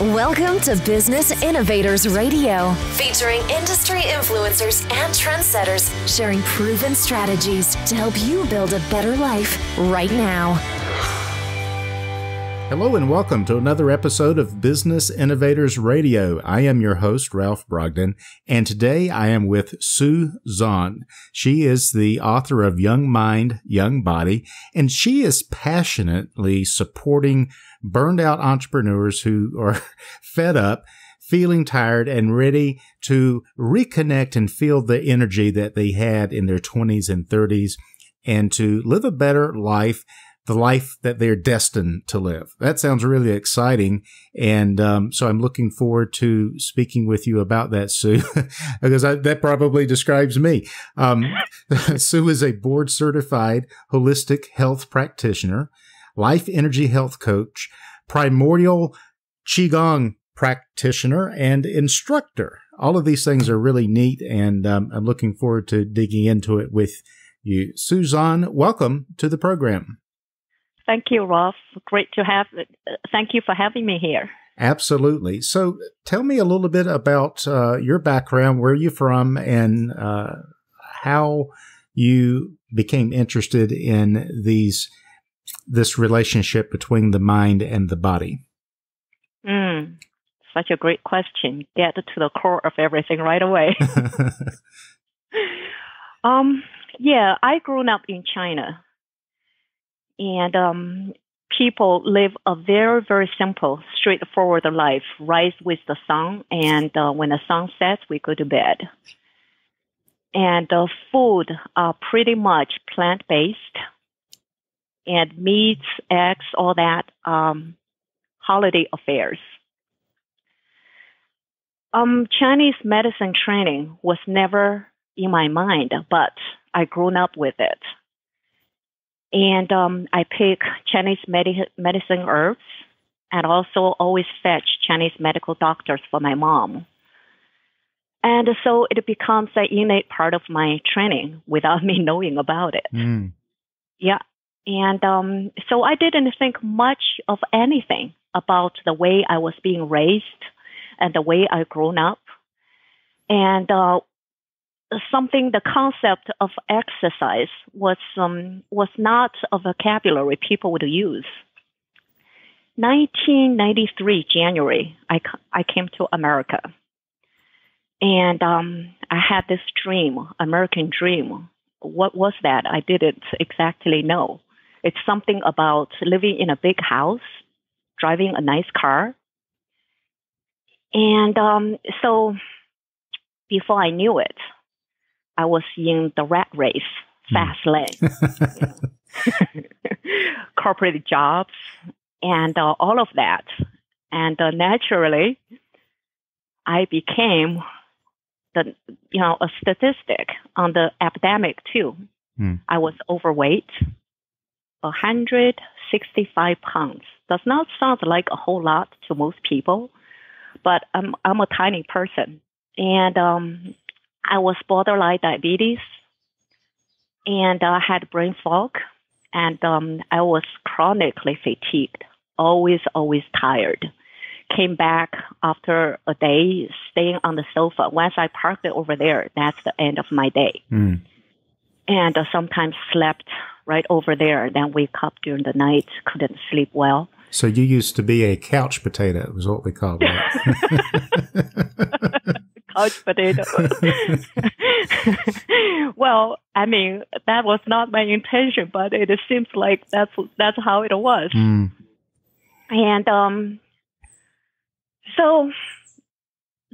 Welcome to Business Innovators Radio, featuring industry influencers and trendsetters sharing proven strategies to help you build a better life right now. Hello and welcome to another episode of Business Innovators Radio. I am your host, Ralph Brogden, and today I am with Sue Ziang. She is the author of Young Mind, Young Body, and she is passionately supporting burned out entrepreneurs who are fed up, feeling tired and ready to reconnect and feel the energy that they had in their 20s and 30s and to live a better life the life that they're destined to live. That sounds really exciting. And um, so I'm looking forward to speaking with you about that, Sue, because I, that probably describes me. Um, Sue is a board certified holistic health practitioner life energy health coach, primordial Qigong practitioner, and instructor. All of these things are really neat, and um, I'm looking forward to digging into it with you. Sue Ziang, welcome to the program. Thank you, Ralph. Great to have. Thank you for having me here. Absolutely. So, tell me a little bit about uh, your background, where you're from, and uh, how you became interested in these this relationship between the mind and the body? Mm, such a great question. Get to the core of everything right away. um, yeah, I grew up in China, and um, people live a very, very simple, straightforward life. Rise with the sun, and uh, when the sun sets, we go to bed. And the uh, food are pretty much plant based and meats, eggs, all that, um, holiday affairs. Um, Chinese medicine training was never in my mind, but I grew up with it. And um, I pick Chinese med- medicine herbs and also always fetch Chinese medical doctors for my mom. And so it becomes an innate part of my training without me knowing about it. Mm. Yeah. And um, so I didn't think much of anything about the way I was being raised and the way I grown up. And uh, something, the concept of exercise was um, was not a vocabulary people would use. 1993 January, I, I came to America, and um, I had this dream, American dream. What was that? I didn't exactly know. It's something about living in a big house, driving a nice car. And um, so before I knew it, I was in the rat race, hmm. fast lane, corporate jobs, and uh, all of that. And uh, naturally, I became the you know a statistic on the epidemic too. Mm. I was overweight. 165 pounds. Does not sound like a whole lot to most people, but I'm, I'm a tiny person. And um, I was borderline diabetes, and I had brain fog, and um, I was chronically fatigued, always, always tired. Came back after a day staying on the sofa. Once I parked it over there, that's the end of my day. Mm. And uh, sometimes slept right over there. Then wake up during the night, couldn't sleep well. So you used to be a couch potato, was what we called it. couch potato. well, I mean, that was not my intention, but it seems like that's that's how it was. Mm. And um, so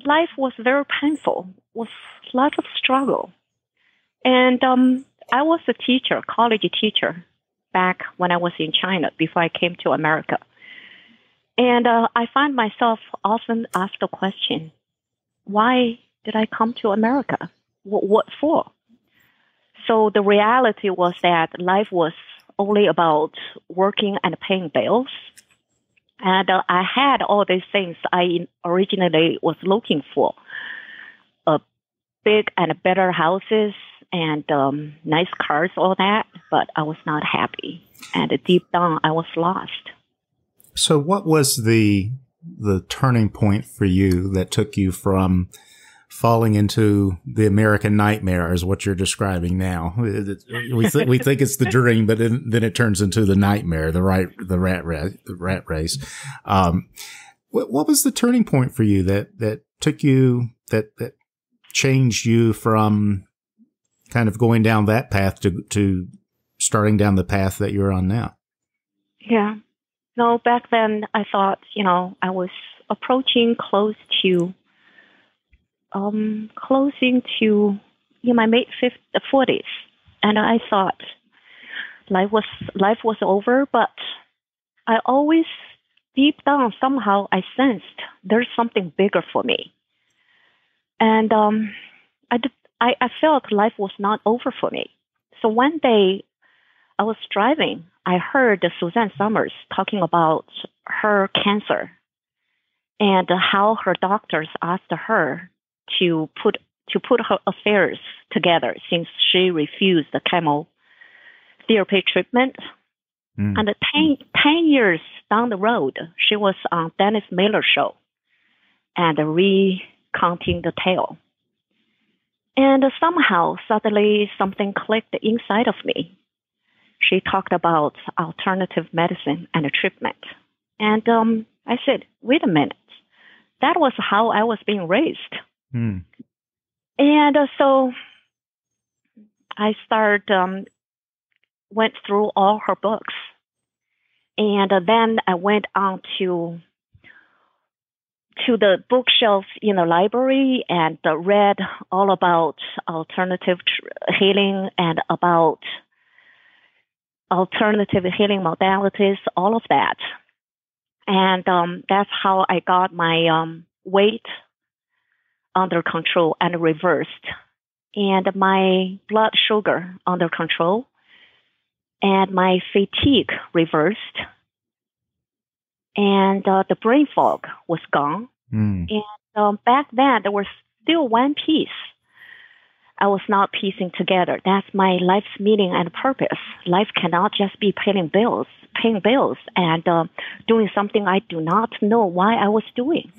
life was very painful, was lots of struggle, and um, I was a teacher, college teacher, back when I was in China before I came to America. And uh, I find myself often asked the question, why did I come to America? W- what for? So the reality was that life was only about working and paying bills. And uh, I had all these things I originally was looking for. Uh, big and better houses, and um, nice cars, all that, but I was not happy. And deep down, I was lost. So, what was the the turning point for you that took you from falling into the American nightmare is what you're describing now. We think we think it's the dream, but then, then, it turns into the nightmare, the right, the rat race, the rat race. Um, what, what was the turning point for you that that took you that that changed you from kind of going down that path to to starting down the path that you're on now? Yeah. No, back then I thought, you know, I was approaching close to um, closing to in my mid forties, and I thought life was life was over. But I always deep down somehow I sensed there's something bigger for me, and um, I, I I felt life was not over for me. So one day I was driving. I heard Suzanne Somers talking about her cancer and how her doctors asked her to put to put her affairs together since she refused the chemotherapy treatment. Mm. And 10, 10 years down the road, she was on Dennis Miller show and recounting the tale. And somehow, suddenly, something clicked inside of me. She talked about alternative medicine and treatment. And um, I said, wait a minute. That was how I was being raised. Hmm. And uh, so I started, um, went through all her books. And uh, then I went on to to the bookshelf in the library and read all about alternative healing and about alternative healing modalities, all of that. And um, that's how I got my um, weight under control and reversed, and my blood sugar under control, and my fatigue reversed, and uh, the brain fog was gone. Mm. And um, back then, there was still one piece I was not piecing together. That's my life's meaning and purpose. Life cannot just be paying bills, paying bills, and uh, doing something I do not know why I was doing.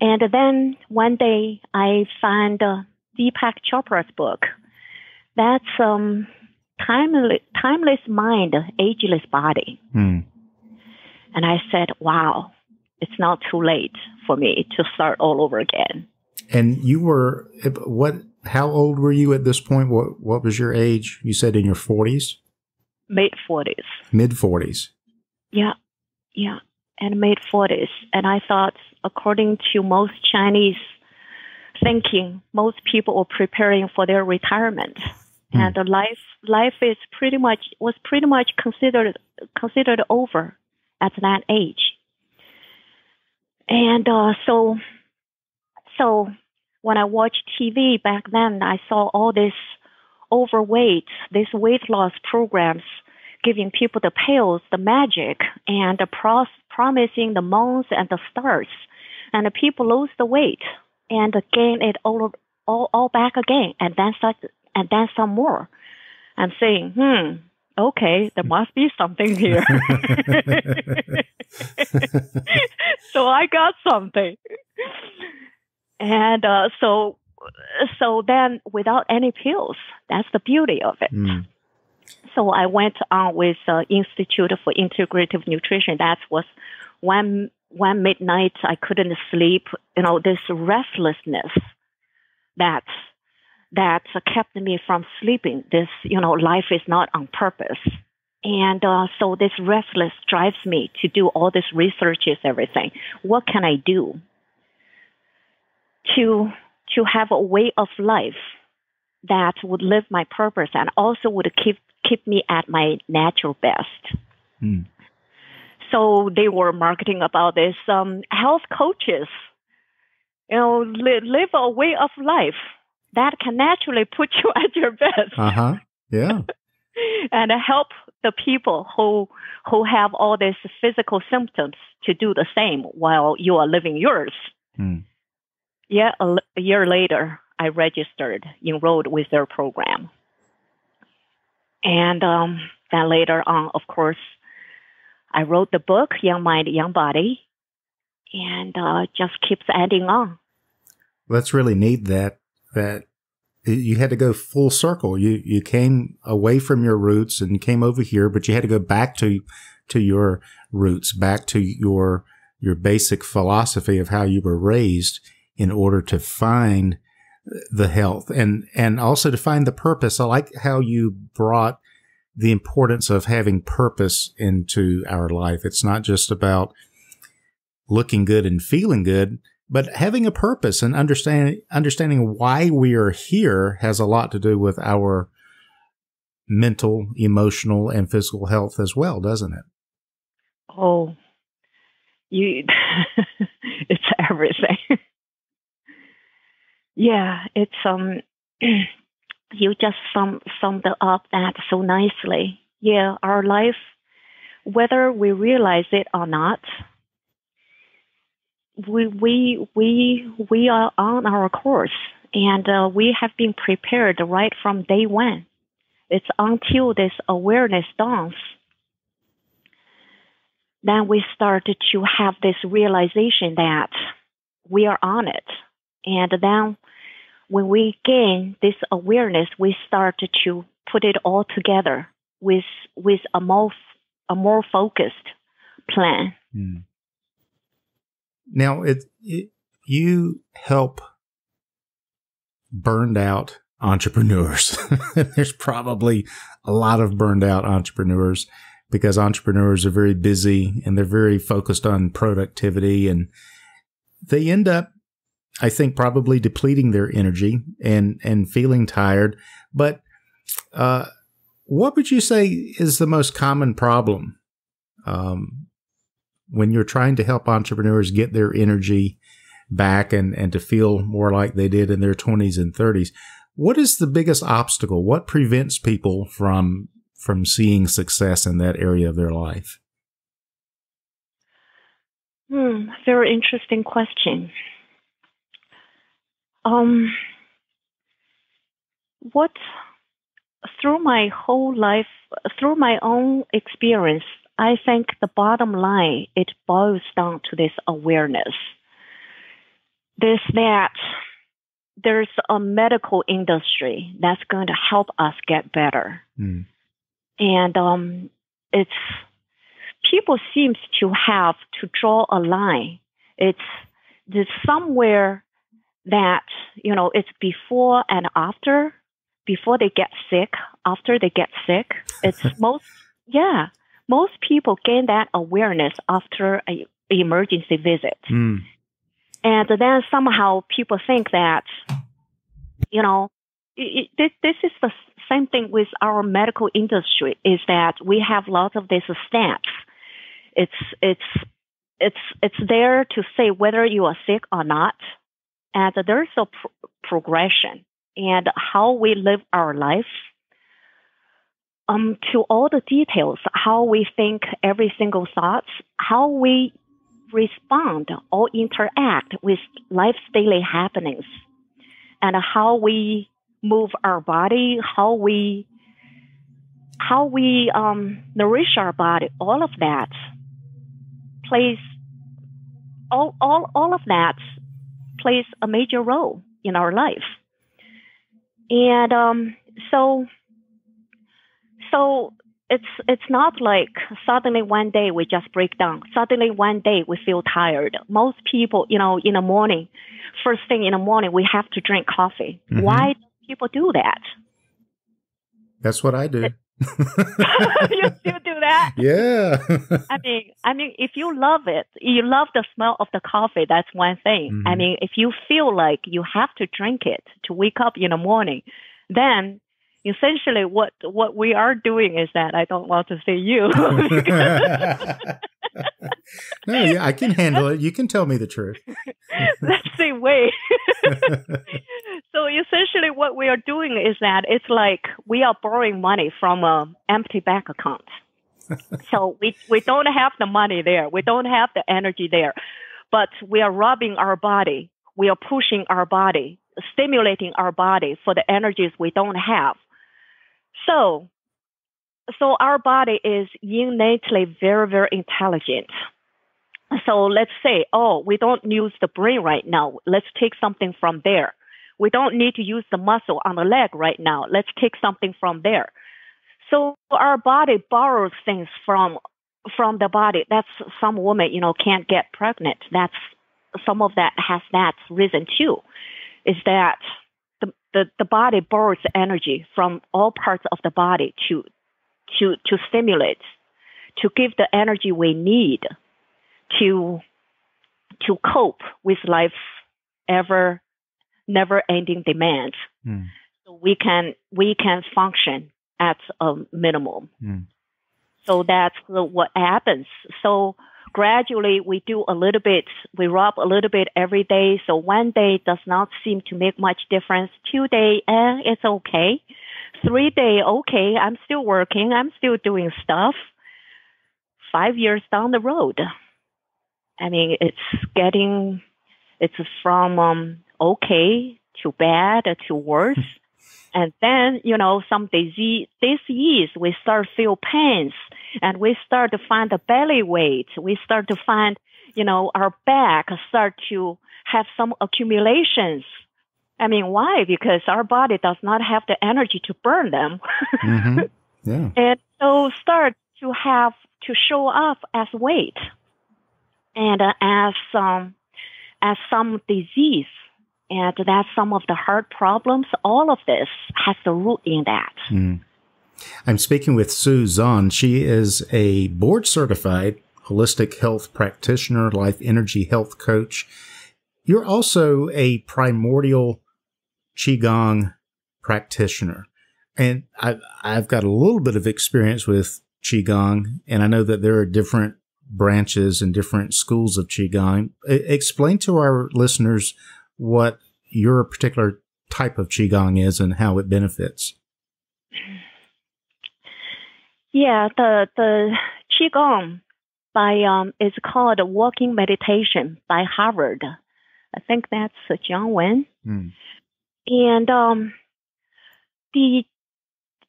And then one day I found uh, Deepak Chopra's book. That's um, timeless, timeless mind, ageless body. Hmm. And I said, wow, it's not too late for me to start all over again. And you were what? How old were you at this point? What What was your age? You said in your forties. Mid forties. Mid forties. Yeah, yeah and mid 40s. And I thought, according to most Chinese thinking, most people are preparing for their retirement. Mm. And life, life is pretty much, was pretty much considered, considered over at that age. And, uh, so, so when I watched TV back then, I saw all this overweight, these weight loss programs giving people the pills, the magic, and the pros- promising the moons and the stars, and the people lose the weight and gain it all, all, all back again, and then such, and then some more. I'm saying, hmm, okay, there must be something here. so I got something, and uh, so so then without any pills, that's the beauty of it. Mm. So I went on with uh, Institute for Integrative Nutrition. That was one one midnight I couldn't sleep. You know, this restlessness that that kept me from sleeping. This, you know, life is not on purpose. And uh, so this restless drives me to do all this researches, everything. What can I do to to have a way of life that would live my purpose and also would keep keep me at my natural best. Mm. So they were marketing about this um, health coaches, you know, li- live a way of life that can naturally put you at your best. Uh huh. Yeah. and help the people who who have all these physical symptoms to do the same while you are living yours. Mm. Yeah, a, a year later, I registered, enrolled with their program. And um, then later on, of course, I wrote the book, Young Mind, Young Body. and uh, just keeps adding on. That's really neat that that you had to go full circle. You you came away from your roots and came over here, but you had to go back to to your roots, back to your your basic philosophy of how you were raised in order to find the health and and also to find the purpose. I like how you brought the importance of having purpose into our life. It's not just about looking good and feeling good but having a purpose and understanding understanding why we are here has a lot to do with our mental, emotional, and physical health as well, doesn't it? Oh, you it's everything. yeah, it's um you just sum summed up that so nicely. Yeah, our life, whether we realize it or not, we we we we are on our course, and uh, we have been prepared right from day one. It's until this awareness dawns, then we start to have this realization that we are on it, and then when we gain this awareness, we start to put it all together with with a more a more focused plan. Mm. Now, it, it, you help burned out entrepreneurs. There's probably a lot of burned out entrepreneurs because entrepreneurs are very busy and they're very focused on productivity and they end up I think probably depleting their energy and and feeling tired. But uh, what would you say is the most common problem um, when you're trying to help entrepreneurs get their energy back and, and to feel more like they did in their 20s and 30s, what is the biggest obstacle? What prevents people from from seeing success in that area of their life? Hmm, very interesting question. Um, what through my whole life, through my own experience, I think the bottom line, it boils down to this awareness. This that there's a medical industry that's going to help us get better. Mm. And um, it's people seems to have to draw a line. It's there's somewhere that you know it's before and after, before they get sick, after they get sick. It's most yeah most people gain that awareness after a, a emergency visit. Mm. And then somehow people think that, you know, it, it, this is the same thing with our medical industry is that we have lots of these stats. It's, it's, it's, it's there to say whether you are sick or not. And there's a progression and how we live our life um, to all the details, how we think every single thought, how we respond or interact with life's daily happenings, and how we move our body, how we how we um, nourish our body, all of that plays all, all, all of that plays a major role in our life. And um, so so it's it's not like suddenly one day we just break down. Suddenly one day we feel tired. Most people, you know, in the morning, first thing in the morning we have to drink coffee. Mm-hmm. Why do people do that? That's what I do. you still do that? Yeah. I mean, I mean, if you love it, you love the smell of the coffee. That's one thing. Mm-hmm. I mean, if you feel like you have to drink it to wake up in the morning, then essentially what what we are doing is that I don't want to say you. no, yeah, I can handle it. You can tell me the truth. That's the way. so essentially, what we are doing is that it's like we are borrowing money from an empty bank account. so we we don't have the money there. We don't have the energy there, but we are robbing our body. We are pushing our body, stimulating our body for the energies we don't have. So, so our body is innately very, very intelligent. So let's say, oh, we don't use the brain right now. Let's take something from there. We don't need to use the muscle on the leg right now. Let's take something from there. So our body borrows things from from the body. That's some women, you know, can't get pregnant. That's some of that has that reason too. Is that the, the body borrows energy from all parts of the body to to to stimulate, to give the energy we need to to cope with life's ever never ending demands. Mm. So we can we can function at a minimum. Mm. So that's what happens. So gradually we do a little bit, we rub a little bit every day. So one day does not seem to make much difference. Two day, eh, it's okay. Three day, okay, I'm still working, I'm still doing stuff. Five years down the road, I mean, it's getting, it's from um, okay to bad to worse. And then, you know, some disease, disease, we start feel pains and we start to find the belly weight. We start to find, you know, our back start to have some accumulations. I mean, why? Because our body does not have the energy to burn them. mm-hmm. Yeah. And so start to have to show up as weight and uh, as um, as some disease and that's some of the heart problems. All of this has the root in that. Mm. I'm speaking with Sue Ziang. She is a board certified holistic health practitioner, life energy health coach. You're also a primordial Qigong practitioner. And I've, I've got a little bit of experience with Qigong, and I know that there are different branches and different schools of Qigong. Explain to our listeners what your particular type of Qigong is and how it benefits. Yeah, the, the Qigong by, um, is called Walking Meditation by Harvard. I think that's John Wen. Mm. And, um, the,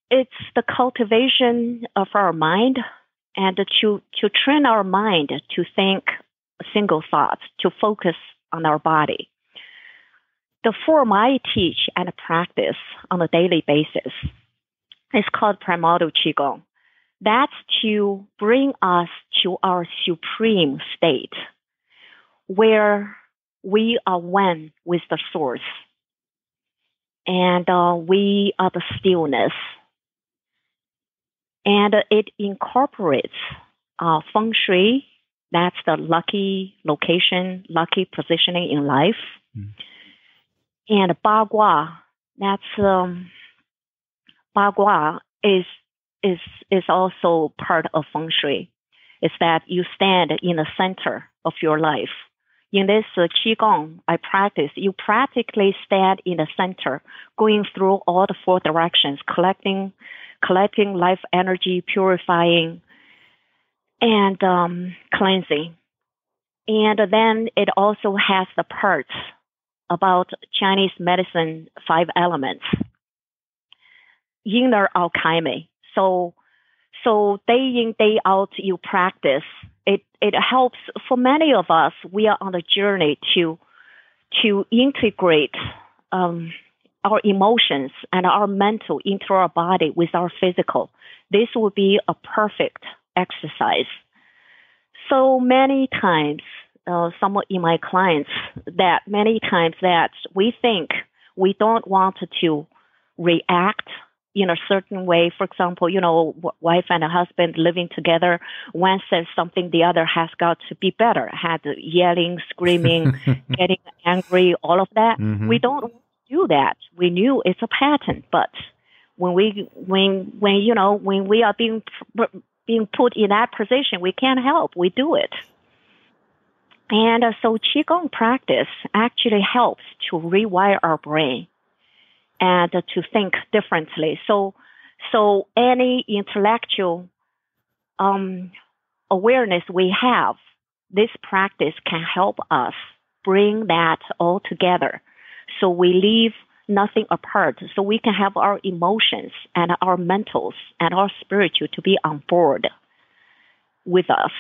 it's the cultivation of our mind and to, to train our mind to think single thoughts, to focus on our body the form I teach and practice on a daily basis is called primordial qigong. That's to bring us to our supreme state where we are one with the source and uh, we are the stillness. And it incorporates uh, feng shui, that's the lucky location, lucky positioning in life. Mm and bagua. That's um, bagua is is is also part of feng shui. Is that you stand in the center of your life. In this uh, qigong I practice, you practically stand in the center, going through all the four directions, collecting collecting life energy, purifying, and um, cleansing. And then it also has the parts about Chinese medicine five elements. Inner alchemy. So, so day in, day out, you practice. It, it helps for many of us. We are on the journey to, to integrate, um, our emotions and our mental into our body with our physical. This would be a perfect exercise. So many times uh, some of my clients that many times that we think we don't want to react in a certain way. For example, you know, wife and a husband living together, one says something, the other has got to be better, had yelling, screaming, getting angry, all of that. Mm-hmm. We don't do that. We knew it's a pattern, but when we, when, when, you know, when we are being, being put in that position, we can't help. We do it. And uh, so Qigong practice actually helps to rewire our brain and uh, to think differently. So, so any intellectual um, awareness we have, this practice can help us bring that all together. So we leave nothing apart. So we can have our emotions and our mentals and our spiritual to be on board with us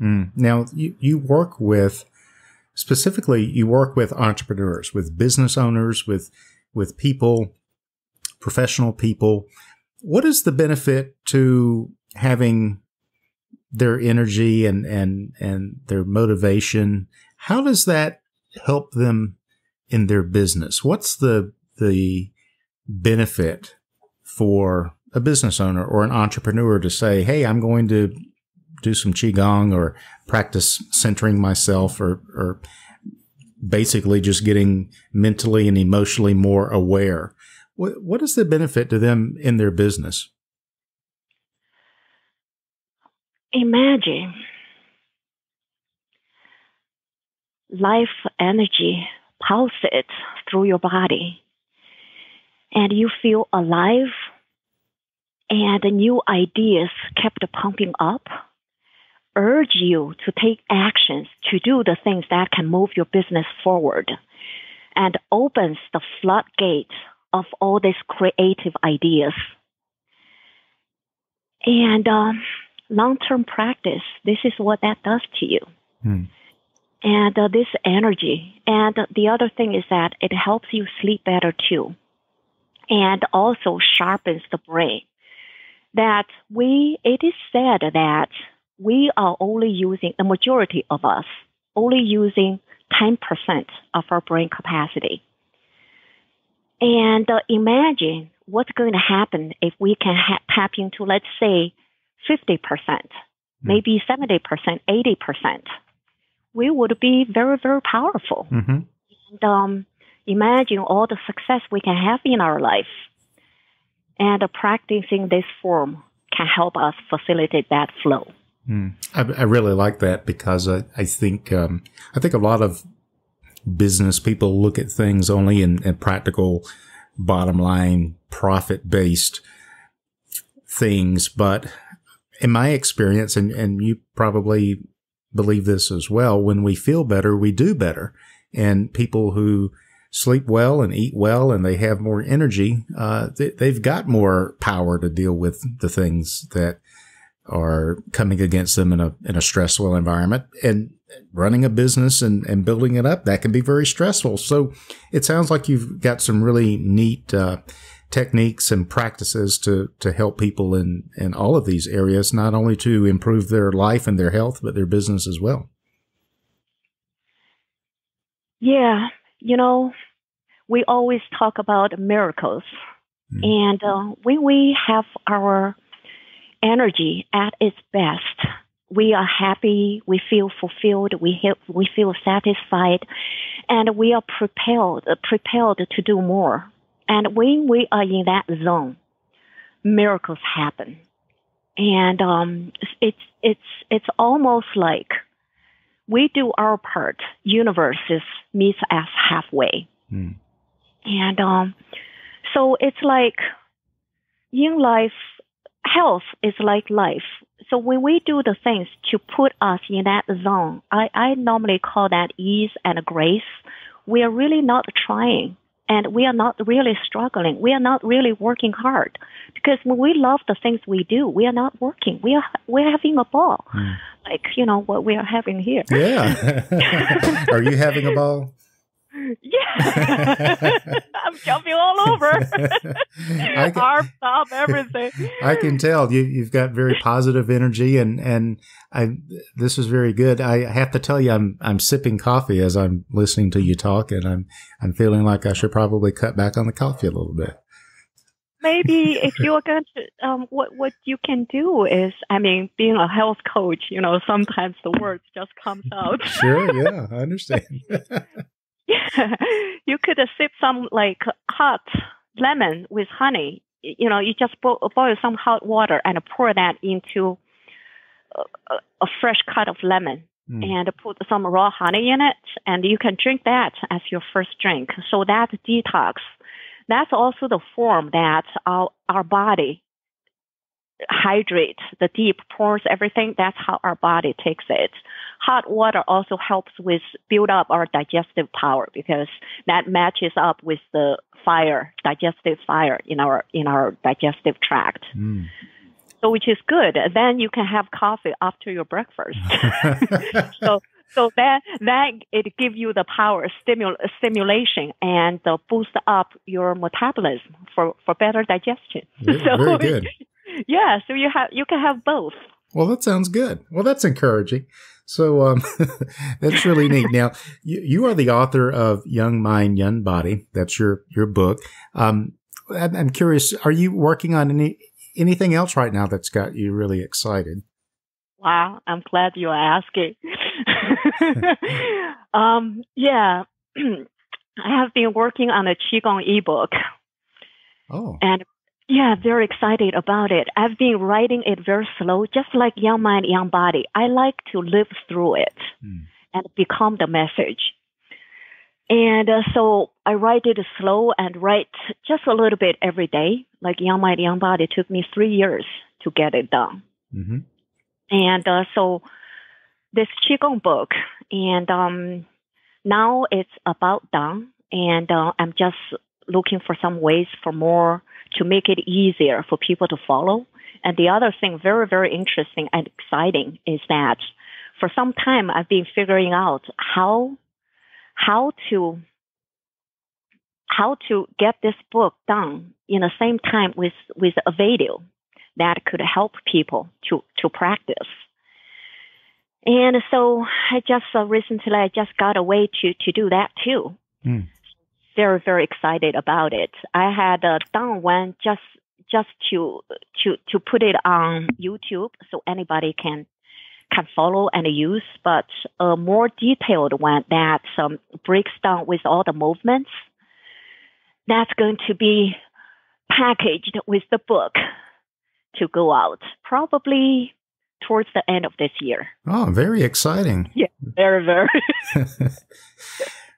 Mm. Now, you, you work with, specifically, you work with entrepreneurs, with business owners, with, with people, professional people. What is the benefit to having their energy and, and, and their motivation? How does that help them in their business? What's the, the benefit for a business owner or an entrepreneur to say, Hey, I'm going to do some Qigong or practice centering myself or, or basically just getting mentally and emotionally more aware. What, what is the benefit to them in their business? Imagine life energy pulsates through your body and you feel alive and the new ideas kept pumping up urge you to take actions to do the things that can move your business forward and opens the floodgates of all these creative ideas. And um, long term practice, this is what that does to you. Hmm. And uh, this energy. And the other thing is that it helps you sleep better too. And also sharpens the brain. That we, it is said that we are only using, the majority of us, only using 10% of our brain capacity. And uh, imagine what's going to happen if we can ha- tap into, let's say, 50%, mm. maybe 70%, 80%. We would be very, very powerful. Mm-hmm. And um, imagine all the success we can have in our life. And uh, practicing this form can help us facilitate that flow. Mm. I, I, really like that because I, I think um, I think a lot of business people look at things only in, in practical, bottom line, profit based things. But in my experience, and, and you probably believe this as well, when we feel better, we do better. And people who sleep well and eat well and they have more energy, uh, they, have got more power to deal with the things that are coming against them in a in a stressful environment. And running a business and, and building it up that can be very stressful. So it sounds like you've got some really neat uh, techniques and practices to to help people in in all of these areas not only to improve their life and their health but their business as well. Yeah. You know we always talk about miracles. Mm. and uh, when we have our energy at its best, we are happy, we feel fulfilled, we have, we feel satisfied, and we are prepared prepared to do more. And when we are in that zone, miracles happen, and um, it's it's it's almost like we do our part. Universe meets us halfway, mm. and um, so it's like in life health is like life. So when we do the things to put us in that zone, I, I normally call that ease and grace. We are really not trying and we are not really struggling. We are not really working hard because when we love the things we do, we are not working. We are we're having a ball, mm. like you know what we are having here. Yeah, are you having a ball? Yeah, I'm jumping all over. I can, Arm, top, everything. I can tell you you've got very positive energy, and and I this is very good. I have to tell you, I'm I'm sipping coffee as I'm listening to you talk, and I'm I'm feeling like I should probably cut back on the coffee a little bit. Maybe if you are going to, um, what what you can do is, I mean, being a health coach, you know, sometimes the words just comes out. sure, yeah, I understand. Yeah, you could sip some like hot lemon with honey. You know, you just boil, boil some hot water and pour that into a, a fresh cut of lemon mm. and put some raw honey in it, and you can drink that as your first drink. So that detox. That's also the form that our our body hydrate the deep pores, everything. That's how our body takes it. Hot water also helps with build up our digestive power because that matches up with the fire, digestive fire in our in our digestive tract. Mm. so which is good. Then you can have coffee after your breakfast. so so that that it gives you the power stimul- stimulation and uh, boost up your metabolism for for better digestion. Very, so, very good. Yeah, so you have you can have both. Well, that sounds good. Well, that's encouraging. So um, that's really neat. Now, you, you, are the author of Young Mind, Young Body. That's your your book. Um, I'm, I'm curious. Are you working on any anything else right now that's got you really excited? Wow, I'm glad you are asking. um, yeah, I have been working on a Qigong ebook. Oh. And yeah, very excited about it. I've been writing it very slow, just like Young Mind, Young Body. I like to live through it mm. and become the message. And uh, so I write it slow and write just a little bit every day. Like Young Mind, Young Body took me three years to get it done. Mm-hmm. And uh, so this Qigong book, and um, now it's about done. And uh, I'm just looking for some ways for more to make it easier for people to follow. And the other thing, very, very interesting and exciting, is that for some time I've been figuring out how how to how to get this book done in the same time with with a video that could help people to to practice. And so I just uh, recently I just got a way to to do that too. Mm very very excited about it. I had uh, done one just just to to to put it on YouTube so anybody can can follow and use, but a more detailed one that um, breaks down with all the movements. That's going to be packaged with the book to go out probably towards the end of this year. Oh, very exciting. Yeah, very, very.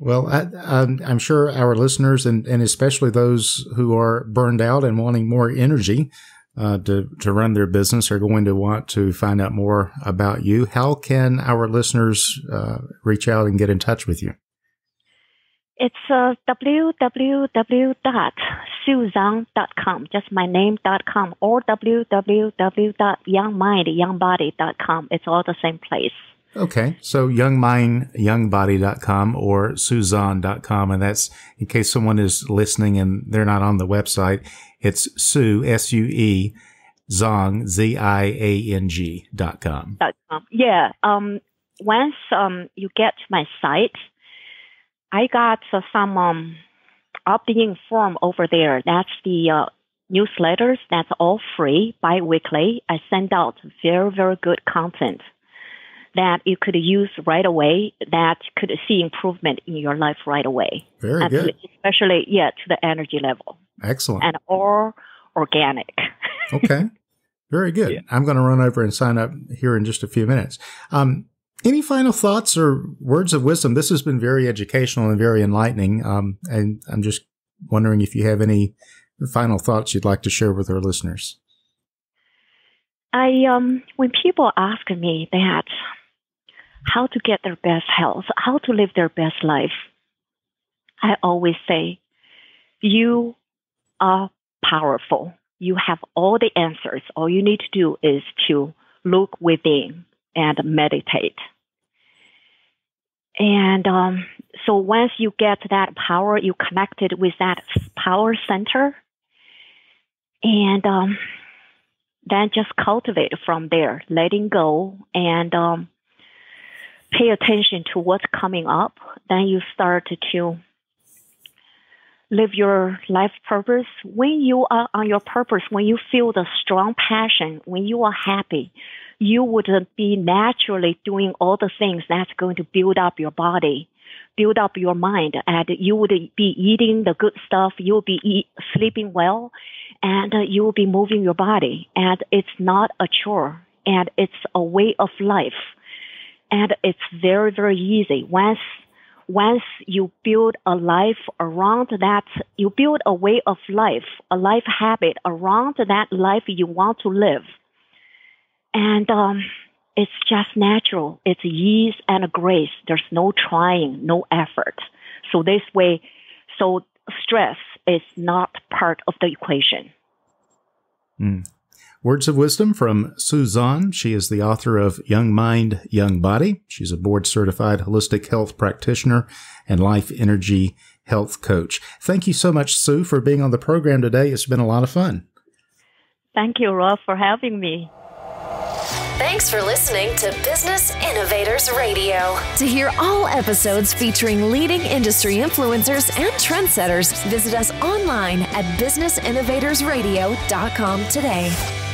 Well, I, am sure our listeners and, and especially those who are burned out and wanting more energy uh, to, to run their business are going to want to find out more about you. How can our listeners uh, reach out and get in touch with you? It's uh, www.sueziang.com, just my name.com, or www.youngmindyoungbody.com. It's all the same place. Okay. So youngmindyoungbody.com or sueziang.com. And that's in case someone is listening and they're not on the website. It's Sue, S-U-E, Ziang, Z-I-A-G dot com. Dot. Yeah. Um, once, um, you get to my site, I got uh, some, um, opt-in form over there. That's the, uh, newsletters. That's all free bi-weekly. I send out very, very good content that you could use right away that could see improvement in your life right away. Very good. Especially, yeah, to the energy level. Excellent. And all organic. okay. Very good. Yeah. I'm going to run over and sign up here in just a few minutes. Um, any final thoughts or words of wisdom? This has been very educational and very enlightening. Um, and I'm just wondering if you have any final thoughts you'd like to share with our listeners. I um, when people ask me that how to get their best health, how to live their best life, I always say, you are powerful. You have all the answers. All you need to do is to look within and meditate. And um, so once you get that power, you connected with that power center, and um, then just cultivate from there, letting go and um, pay attention to what's coming up, then you start to live your life purpose. When you are on your purpose, when you feel the strong passion, when you are happy, you would be naturally doing all the things that's going to build up your body, build up your mind, and you would be eating the good stuff. You'll be eat, sleeping well, and you will be moving your body. And it's not a chore, and it's a way of life and it's very, very easy. Once, once you build a life around that, you build a way of life, a life habit around that life you want to live. And, um, it's just natural. It's ease and grace. There's no trying, no effort. So this way, so stress is not part of the equation. Mm. Words of wisdom from Sue Ziang. She is the author of Young Mind, Young Body. She's a board certified holistic health practitioner and life energy health coach. Thank you so much, Sue, for being on the program today. It's been a lot of fun. Thank you, Rob, for having me. Thanks for listening to Business Innovators Radio. To hear all episodes featuring leading industry influencers and trendsetters, visit us online at businessinnovatorsradio.com today.